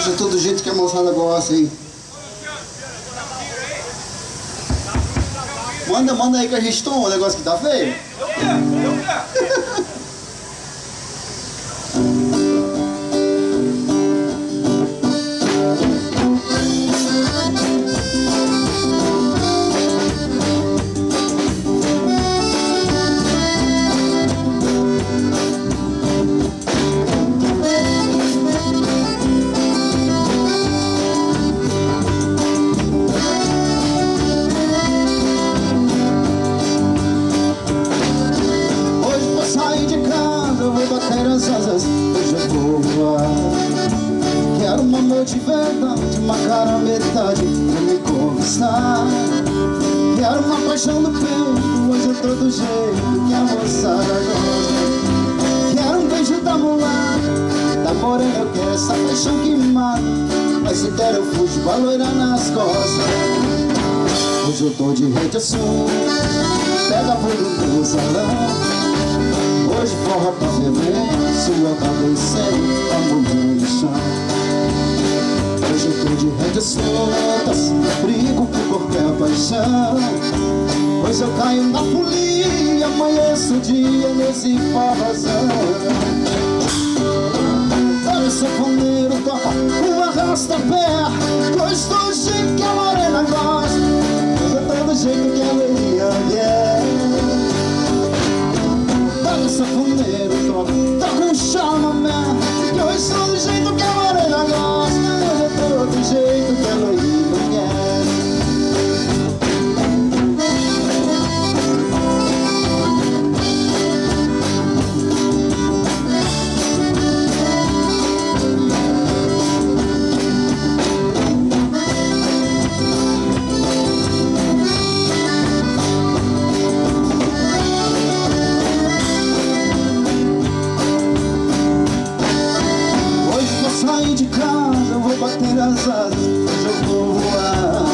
Seja todo jeito que a moçada gosta aí. Manda, manda aí que a gente toma o negócio que tá feio. bater as asas, hoje eu vou voar. Quero um amor de verdade, uma cara metade pra me conquistar. Quero uma paixão do peito, hoje eu tô do jeito que a moçada gosta. Quero um beijo da mulata, da morena eu quero essa paixão que mata. Mas se der eu fujo, a loira nas costas. Hoje eu tô de rede azul, pega fogo no salão. Hoje forra pra ferver, sua cabeça a mulher no chão. Hoje eu tô de rédeas soltas, brigo por qualquer paixão. Hoje eu caio na folia, amanheço o dia nesse forrozão. Olha o sanfoneiro toca um arrasta-pé tô do jeito que a morena gosta eu tô do jeito que a de casa, vou bater as asas, hoje eu vou voar.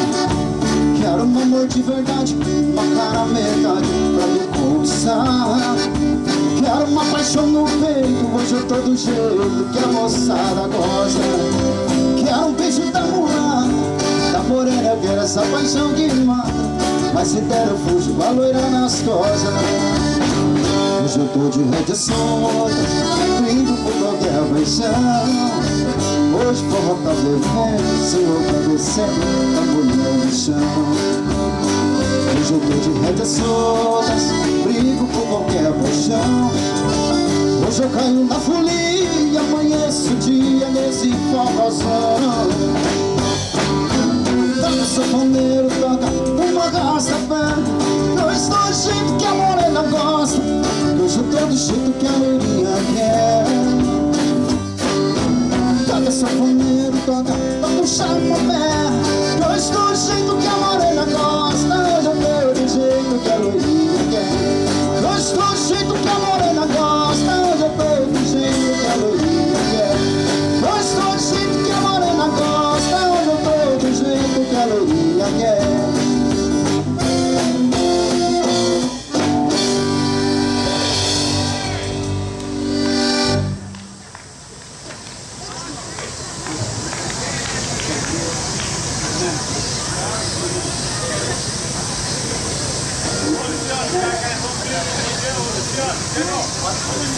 Quero um amor de verdade, uma cara metade pra me conquistar. Quero uma paixão no peito, hoje eu tô do jeito que a moçada gosta. Quero um beijo da mulata, da morena, quero essa paixão que mata. Mas se der eu fujo, a loira nas costas. Hoje eu tô de rédeas soltas, indo por qualquer paixão. Hoje forró tá fervendo, sua cabeça a mulher no chão. Hoje eu tô de rédeas soltas, brigo por qualquer paixão. Hoje eu caio na folia, amanheço o dia nesse forrozão. Toca sanfoneiro, toca uma gasta-pé Eu estou do jeito que a morena gosta Hoje eu tô do jeito que a loirinha quer Toca sanfoneiro, toca, toca um chamamé Eu じゃあもう一回。